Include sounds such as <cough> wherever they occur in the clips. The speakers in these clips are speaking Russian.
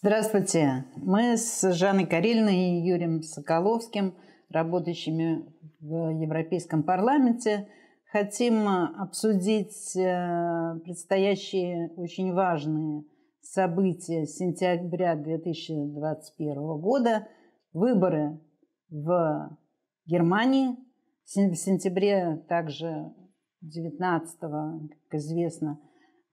Здравствуйте. Мы с Жанной Карельной и Юрием Соколовским, работающими в Европейском парламенте, хотим обсудить э, предстоящие очень важные события сентября 2021 года, выборы в Германии. В сентябре также 19 как известно,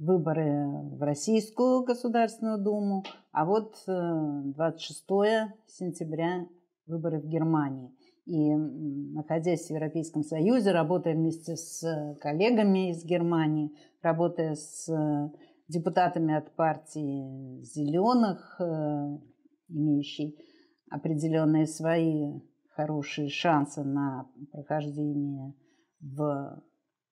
выборы в Российскую Государственную Думу, а вот 26 э, сентября выборы в Германии. И находясь в Европейском Союзе, работая вместе с коллегами из Германии, работая с депутатами от партии «Зеленых», э, имеющей определенные свои хорошие шансы на прохождение в,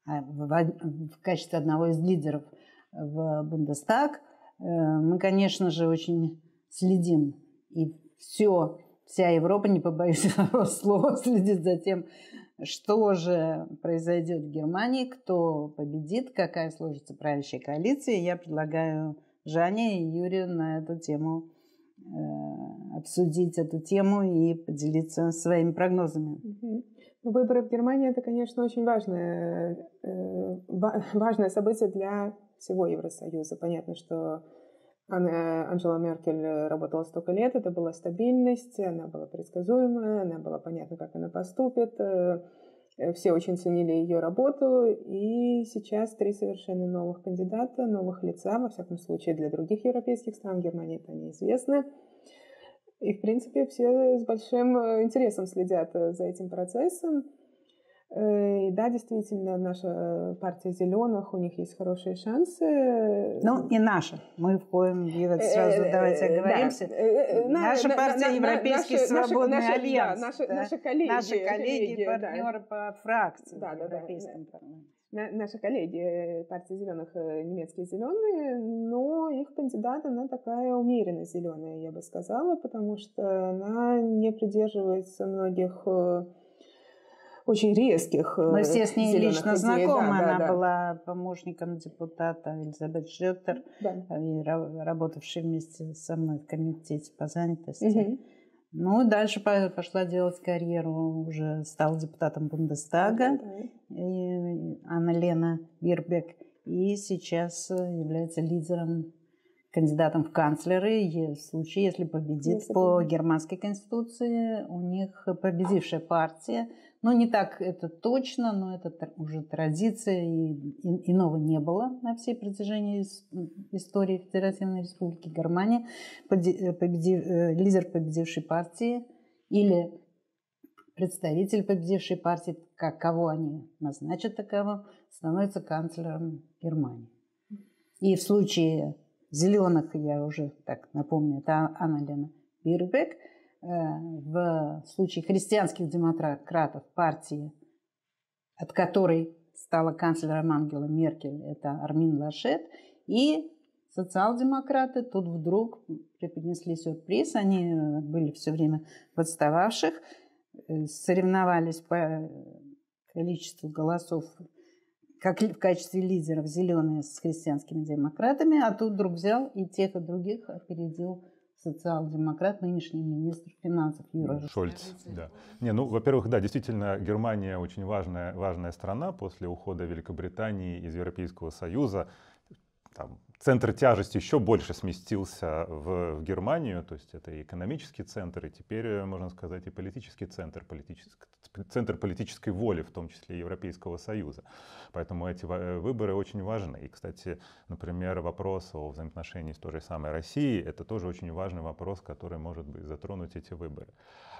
а, в, в качестве одного из лидеров – в Бундестаг. Э, мы, конечно же, очень следим. И все, вся Европа, не побоюсь <laughs> этого слова, следит за тем, что же произойдет в Германии, кто победит, какая сложится правящая коалиция. Я предлагаю Жане и Юрию на эту тему э, обсудить эту тему и поделиться своими прогнозами. Ну, выборы в Германии это, конечно, очень важное, э, важное событие для всего Евросоюза. Понятно, что Анна, Анжела Меркель работала столько лет, это была стабильность, она была предсказуемая, она была понятна, как она поступит. Э, все очень ценили ее работу, и сейчас три совершенно новых кандидата, новых лица, во всяком случае для других европейских стран, Германии это неизвестно. И, в принципе, все с большим э, интересом следят э, за этим процессом. Э, и да, действительно, наша партия зеленых, у них есть хорошие шансы. Ну, и наша. Мы входим в вот сразу, давайте оговоримся. Наша партия Европейский свободный альянс. Да, наши, коллеги. Наши коллеги, партнеры по фракции да, в Европейском да, парламенте. Наши коллеги партии зеленых, немецкие зеленые, но их кандидат, она такая умеренно зеленая, я бы сказала, потому что она не придерживается многих очень резких. Мы э, все с ней лично знакомы. Да, Она да, была помощником депутата Элизабет Шрётер, да. работавшей вместе со мной в комитете по занятости. Угу. Ну, дальше пошла делать карьеру, уже стала депутатом Бундестага, да. И Анна Лена Бирбек, и сейчас является лидером кандидатом в канцлеры. И в случае, если победит если по германской конституции, у них победившая партия ну, не так это точно, но это уже традиция, и, иного не было на всей протяжении истории Федеративной Республики Германия. Э, победив, э, лидер победившей партии или представитель победившей партии, как кого они назначат таковым, становится канцлером Германии. И в случае зеленых, я уже так напомню, это Анна Лена Бирбек – в случае христианских демократов партии, от которой стала канцлером Ангела Меркель, это Армин Лашет, и социал-демократы тут вдруг преподнесли сюрприз. Они э, были все время в отстававших, э, соревновались по количеству голосов как в качестве лидеров зеленые с христианскими демократами, а тут вдруг взял и тех, и других опередил социал-демократ, нынешний министр финансов Юра Шольц. Да. Не, ну, во-первых, да, действительно, Германия очень важная, важная страна после ухода Великобритании из Европейского Союза. Там, центр тяжести еще больше сместился в, в Германию, то есть это и экономический центр, и теперь, можно сказать, и политический центр, политический, центр политической воли, в том числе Европейского Союза. Поэтому эти выборы очень важны. И, кстати, например, вопрос о взаимоотношении с той же самой Россией, это тоже очень важный вопрос, который может быть затронуть эти выборы.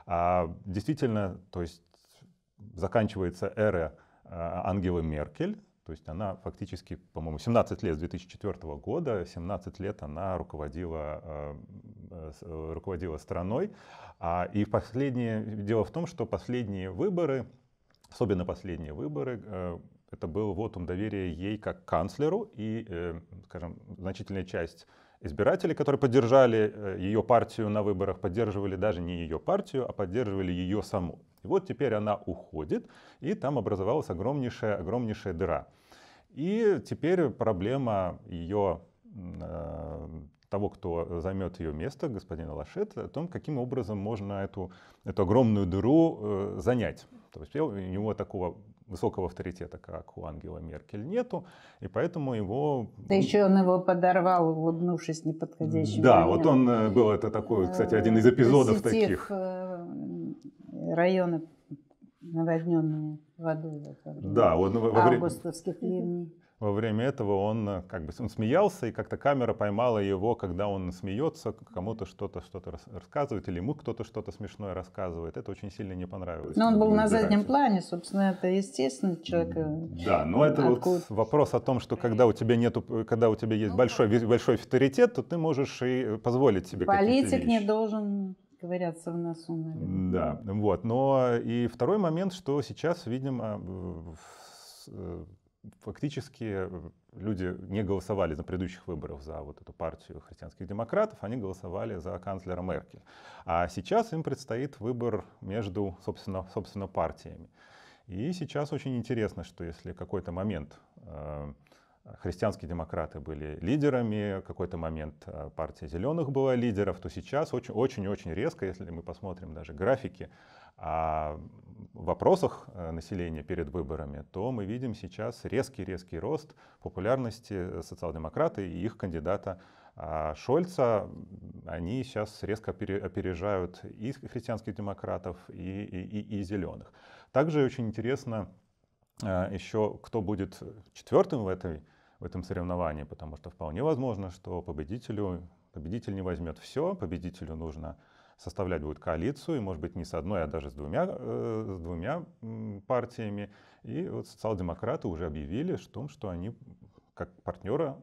А, действительно, то есть заканчивается эра а, Ангелы Меркель, то есть она фактически, по-моему, 17 лет с 2004 года, 17 лет она руководила, э, э, руководила страной. А, и последнее, дело в том, что последние выборы, особенно последние выборы, э, это был вотум доверия ей как канцлеру, и, скажем, значительная часть избирателей, которые поддержали ее партию на выборах, поддерживали даже не ее партию, а поддерживали ее саму. И вот теперь она уходит, и там образовалась огромнейшая, огромнейшая дыра. И теперь проблема ее э, того, кто займет ее место, господина Лашет, о том, каким образом можно эту, эту огромную дыру э, занять. То есть у него такого высокого авторитета, как у Ангела Меркель, нету, и поэтому его... Да еще он его подорвал, улыбнувшись неподходящим Да, момент. вот он э, был, это такой, кстати, один из эпизодов Посетив таких. Э, районы наводненные водой. Да, вот во время... Августовских ливней во время этого он э, как бы он смеялся, и как-то камера поймала его, когда он смеется, кому-то что-то что-то рассказывает, или ему кто-то что-то смешное рассказывает. Это очень сильно не понравилось. Но он был на заднем плане, собственно, это естественно человек. Э, да, но это вот вопрос о том, что когда у тебя нету, когда у тебя есть ну большой большой авторитет, то ты можешь и позволить себе. Политик не должен ковыряться в носу, наверное. Да, вот. Но и второй момент, что сейчас, видимо, э, фактически люди не голосовали на предыдущих выборах за вот эту партию христианских демократов, они голосовали за канцлера Меркель. А сейчас им предстоит выбор между, собственно, собственно партиями. И сейчас очень интересно, что если какой-то момент э, христианские демократы были лидерами, какой-то момент э, партия зеленых была лидеров, то сейчас очень-очень резко, если мы посмотрим даже графики, о вопросах э, населения перед выборами, то мы видим сейчас резкий-резкий рост популярности социал-демократа и их кандидата а Шольца. Они сейчас резко опережают и христианских демократов, и, и, и, зеленых. Также очень интересно э, еще, кто будет четвертым в, этой, в этом соревновании, потому что вполне возможно, что победителю, победитель не возьмет все, победителю нужно составлять будет коалицию, и, может быть, не с одной, а даже с двумя, э, с двумя партиями. И вот социал-демократы уже объявили о том, что они как партнера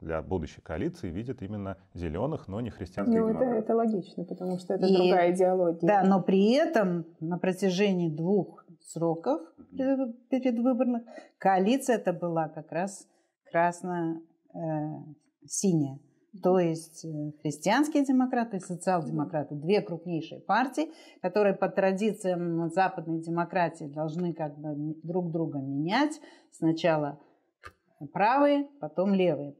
для будущей коалиции видят именно зеленых, но не христианских ну, демократов. Это, это логично, потому что это и, другая идеология. Да, но при этом на протяжении двух сроков передвыборных коалиция это была как раз красно-синяя. Э, то есть э, христианские демократы и социал-демократы, две крупнейшие партии, которые по традициям западной демократии должны как бы друг друга менять. Сначала правые, потом левые.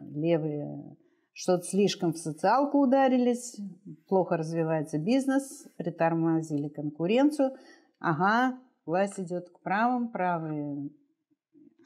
Левые что-то слишком в социалку ударились, плохо развивается бизнес, притормозили конкуренцию. Ага, власть идет к правым, правые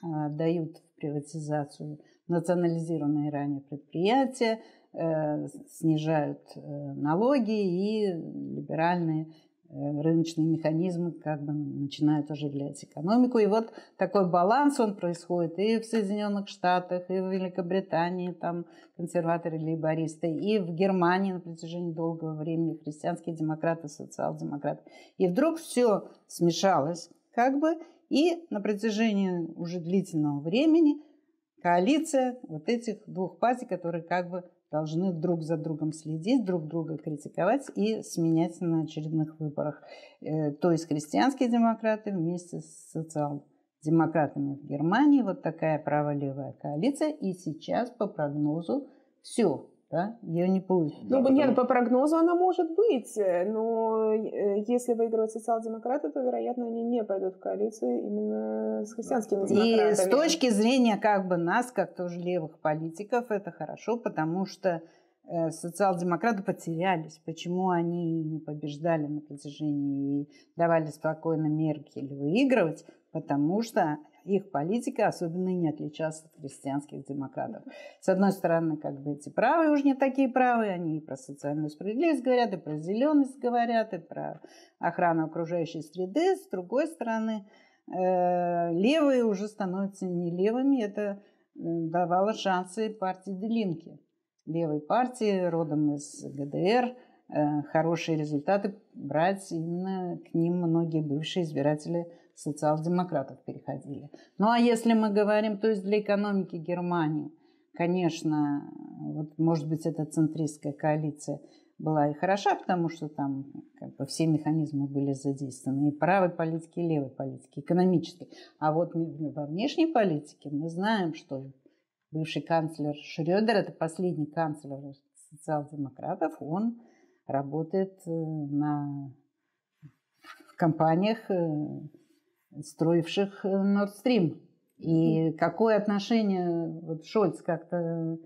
а, дают приватизацию национализированные ранее предприятия, э, снижают э, налоги и либеральные э, рыночные механизмы как бы начинают оживлять экономику. И вот такой баланс, он происходит и в Соединенных Штатах, и в Великобритании, там консерваторы, лейбористы, и в Германии на протяжении долгого времени христианские демократы, социал-демократы. И вдруг все смешалось как бы, и на протяжении уже длительного времени коалиция вот этих двух партий, которые как бы должны друг за другом следить, друг друга критиковать и сменять на очередных выборах. Э, то есть христианские демократы вместе с социал-демократами в Германии, вот такая право-левая коалиция. И сейчас по прогнозу все, да, ее не будет. Ну, да, нет, по прогнозу она может быть, э, но э, если выигрывают социал-демократы, то, вероятно, они не пойдут в коалицию именно с христианскими демократами. И с точки зрения как бы нас, как тоже левых политиков, это хорошо, потому что э, социал-демократы потерялись. Почему они не побеждали на протяжении и давали спокойно Меркель выигрывать? Потому что их политика особенно не отличалась от христианских демократов. С одной стороны, как бы эти правые уже не такие правые, они и про социальную справедливость говорят, и про зеленость говорят, и про охрану окружающей среды. С другой стороны, э, левые уже становятся не левыми. Это э, давало шансы партии Делинки, левой партии, родом из ГДР, э, хорошие результаты брать именно к ним многие бывшие избиратели социал-демократов переходили. Ну а если мы говорим, то есть для экономики Германии, конечно, вот, может быть, эта центристская коалиция была и хороша, потому что там как бы, все механизмы были задействованы, и правой политики, и левой политики, экономической. А вот во внешней политике мы знаем, что бывший канцлер Шрёдер, это последний канцлер социал-демократов, он работает э, на компаниях э, строивших Nord Stream. И какое отношение вот Шольц как-то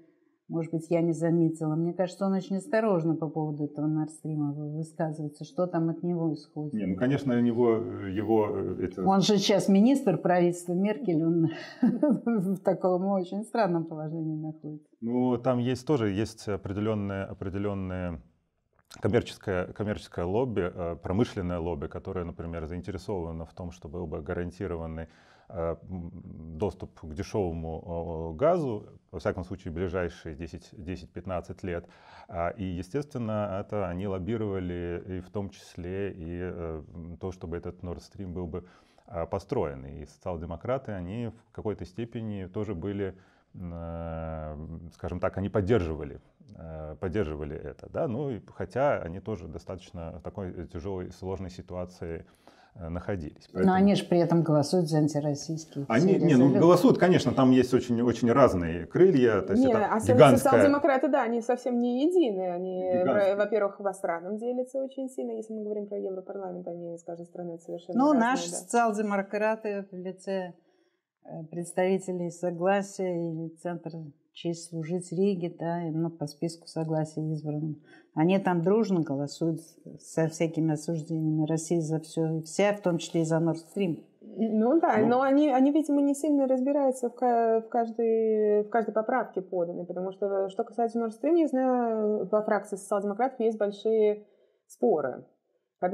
может быть, я не заметила. Мне кажется, он очень осторожно по поводу этого Нордстрима высказывается. Что там от него исходит? Не, ну, конечно, у него его... Э, это... Он же сейчас министр правительства Меркель, он <laughs> в таком очень странном положении находится. Ну, там есть тоже есть определенные, определенные коммерческое, коммерческое лобби, э, промышленное лобби, которое, например, заинтересовано в том, чтобы был бы гарантированный Э, доступ к дешевому газу, во всяком случае, ближайшие 10-15 лет. А, и, естественно, это они лоббировали и в том числе и э, то, чтобы этот Nord Stream был бы а, построен. И социал-демократы, они в какой-то степени тоже были, скажем так, они поддерживали поддерживали это, да, ну и хотя они тоже достаточно в такой тяжелой, сложной ситуации Э, находились. Поэтому... Но они же при этом голосуют за антироссийские Они, не, ну, голосуют, конечно, там есть очень, очень разные крылья. То есть не, это а гигантская... социал-демократы, да, они совсем не едины. Они, во-первых, в странам делятся очень сильно. Если мы говорим про Европарламент, они с каждой страны совершенно Ну, разные, наши да. социал-демократы в лице э, представителей Согласия и Центра честь служить Риге, да, ну, по списку согласия избранным. Они там дружно голосуют со всякими осуждениями России за все и вся, в том числе и за Nord Stream. Ну да, ну, но они, они, видимо, не сильно разбираются в, в, каждой, в каждой поправке поданной, потому что, что касается Nord Stream, я знаю, во фракции социал-демократов есть большие споры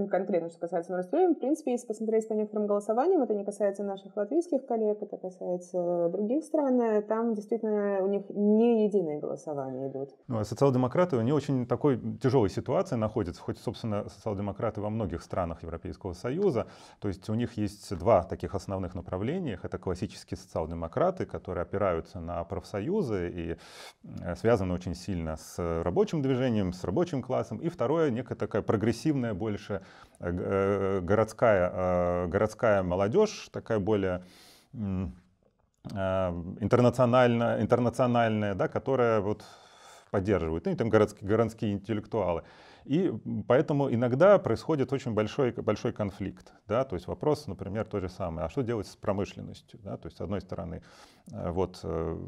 конкретно, что касается Stream, в принципе, если посмотреть по некоторым голосованиям, это не касается наших латвийских коллег, это касается других стран, там действительно у них не единые голосования идут. Ну, а социал-демократы, они очень такой тяжелой ситуации находятся, хоть, собственно, социал-демократы во многих странах Европейского Союза, то есть у них есть два таких основных направления, это классические социал-демократы, которые опираются на профсоюзы и э, связаны очень сильно с рабочим движением, с рабочим классом, и второе, некая такая прогрессивная больше Э, э, городская, э, городская молодежь, такая более интернациональная, интернациональная да, которая вот поддерживает, ну и там городские, городские интеллектуалы. И поэтому иногда происходит очень большой, большой конфликт. Да? То есть вопрос, например, то же самое, а что делать с промышленностью? Да? То есть, с одной стороны, э, вот э,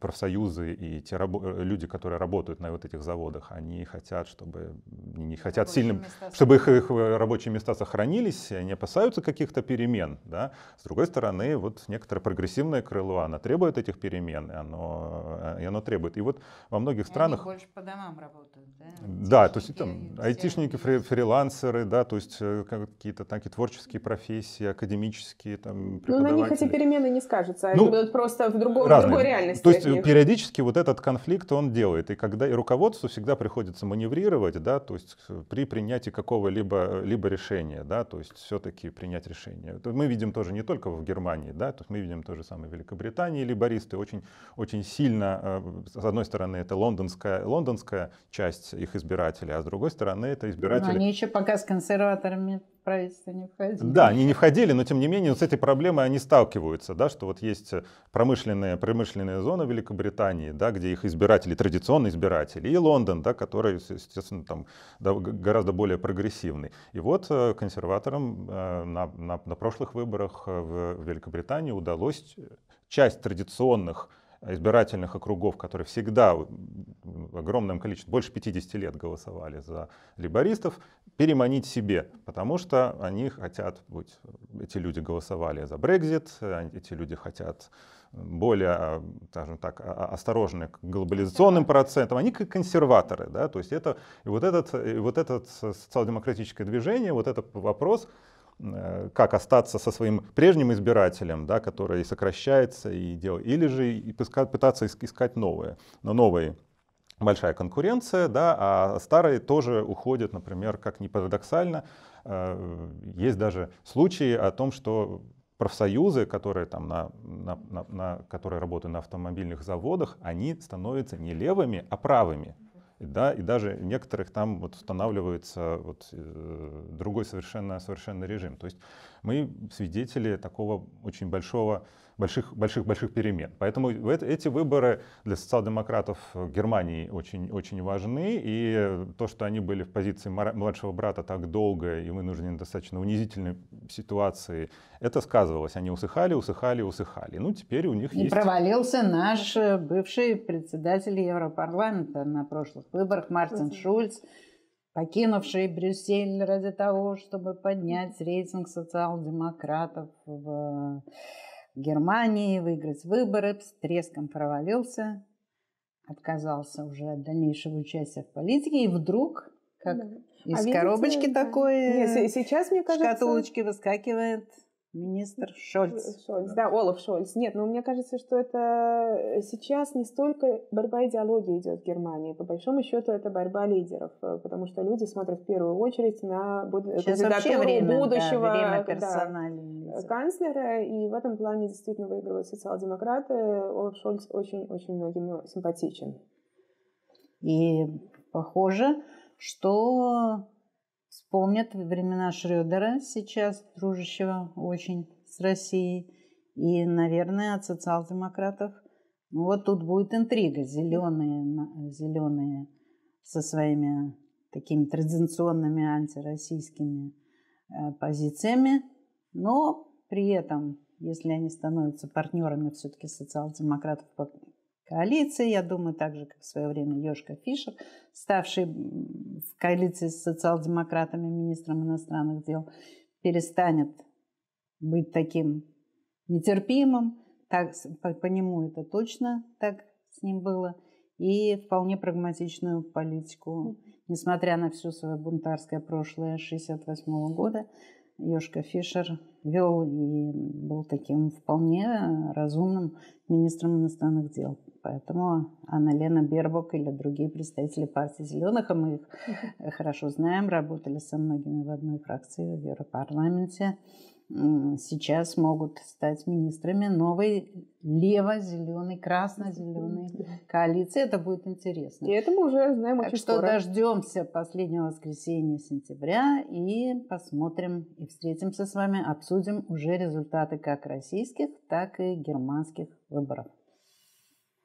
профсоюзы и те рабо- э, люди, которые работают на вот этих заводах, они хотят, чтобы не хотят сильно, чтобы их, их рабочие места сохранились, они опасаются каких-то перемен. Да? С другой стороны, вот некоторое прогрессивное крыло, оно требует этих перемен, и оно, и оно требует. И вот во многих странах... Они больше по домам работают, да? Да, то есть там айтишники, фри, фрилансеры, да, то есть э, какие-то такие творческие профессии, академические там Ну, на них эти перемены не скажутся, они ну, будут просто в, другом, в другой реальности. То есть периодически вот этот конфликт он делает, и когда и руководству всегда приходится маневрировать, да, то есть при принятии какого-либо либо решения, да, то есть все-таки принять решение. Мы видим тоже не только в Германии, да, то есть мы видим то же самое в Великобритании, либористы очень, очень сильно, э, с одной стороны, это лондонская, лондонская часть их избирателей, а с другой стороны, это избиратели... Но они еще пока с консерваторами в правительство не входили. Да, они не входили, но тем не менее вот с этой проблемой они сталкиваются, да, что вот есть промышленные, промышленные зоны Великобритании, да, где их избиратели, традиционные избиратели, и Лондон, да, который, естественно, там да, гораздо более прогрессивный. И вот э, консерваторам э, на, на, на прошлых выборах в Великобритании удалось часть традиционных избирательных округов, которые всегда в огромном количестве, больше 50 лет голосовали за либористов, переманить себе, потому что они хотят, быть, эти люди голосовали за Брекзит, эти люди хотят более, скажем так, осторожны к глобализационным процентам, они как консерваторы, да, то есть это, и вот этот, и вот этот социал-демократическое движение, вот этот вопрос, как остаться со своим прежним избирателем, да, который сокращается и делает, или же пытаться искать новые, но новые большая конкуренция, да, а старые тоже уходят, например, как ни парадоксально, э, есть даже случаи о том, что профсоюзы, которые, там на, на, на, которые работают на автомобильных заводах, они становятся не левыми, а правыми. Да, и даже некоторых там вот устанавливается вот, э, другой совершенно, совершенно режим. То есть мы свидетели такого очень большого больших, больших, больших перемен. Поэтому эти выборы для социал-демократов Германии очень, очень важны. И то, что они были в позиции младшего брата так долго и вынуждены достаточно унизительной ситуации, это сказывалось. Они усыхали, усыхали, усыхали. Ну, теперь у них и есть... провалился наш э, бывший председатель Европарламента на прошлых выборах Мартин Шульц покинувший Брюссель ради того, чтобы поднять рейтинг социал-демократов в Германии, выиграть выборы, с треском провалился, отказался уже от дальнейшего участия в политике, и вдруг, как да. из а коробочки видите, такое, Нет, сейчас, мне кажется... шкатулочки выскакивает Министр Шольц. Шольц, да, Олаф Шольц. Нет, но мне кажется, что это э, сейчас не столько борьба идеологии идет в Германии. По большому счету это борьба лидеров, э, потому что люди смотрят в первую очередь на буд... кандидатуру время, будущего да, время да, канцлера. И в этом плане действительно выигрывают социал-демократы. Олаф Шольц очень-очень многим симпатичен. И похоже, что вспомнят времена Шрёдера, сейчас дружащего очень с Россией, и, наверное, от социал-демократов. Ну, вот тут будет интрига. Зеленые, зеленые со своими такими традиционными антироссийскими э, позициями, но при этом, если они становятся партнерами все-таки социал-демократов по коалиции. Я думаю, так же, как в свое время Йошка Фишер, ставший в коалиции с социал-демократами министром иностранных дел, перестанет быть таким нетерпимым. Так, по, по нему это точно так с ним было. И вполне прагматичную политику. Несмотря на все свое бунтарское прошлое 1968 года, Йошка Фишер вел и был таким вполне разумным министром иностранных дел. Поэтому Анна Лена Бербок или другие представители партии зеленых, а мы их хорошо знаем, работали со многими в одной фракции в Европарламенте, сейчас могут стать министрами новой лево-зеленой, красно-зеленой коалиции. Это будет интересно. И это мы уже знаем так очень что скоро. дождемся последнего воскресенья сентября и посмотрим и встретимся с вами, обсудим уже результаты как российских, так и германских выборов.